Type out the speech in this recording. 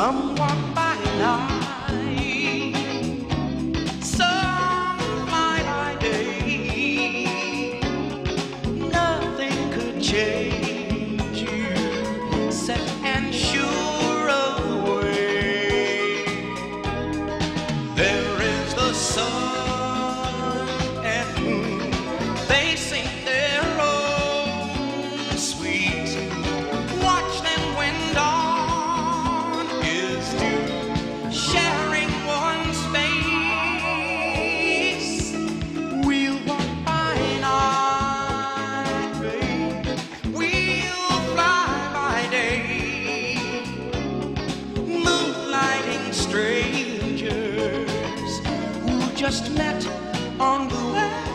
someone by night. Some by day. Nothing could change you, set and sure of the way. There is the sun just met on the way.